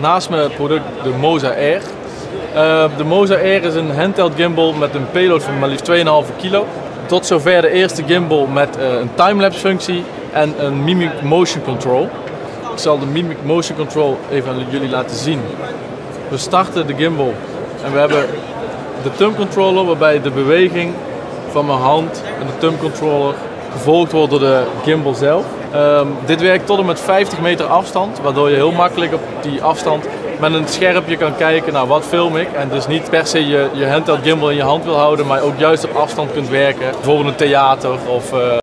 naast het product de Moza Air. Uh, de Moza Air is een handheld gimbal met een payload van maar liefst 2,5 kilo. Tot zover de eerste gimbal met uh, een timelapse functie en een Mimic Motion Control. Ik zal de Mimic Motion Control even aan jullie laten zien. We starten de gimbal en we hebben de thumb controller waarbij de beweging van mijn hand en de thumb controller gevolgd wordt door de gimbal zelf. Um, dit werkt tot en met 50 meter afstand, waardoor je heel makkelijk op die afstand met een scherpje kan kijken naar wat film ik. En dus niet per se je, je handheld gimbal in je hand wil houden, maar ook juist op afstand kunt werken. Bijvoorbeeld een theater of... Uh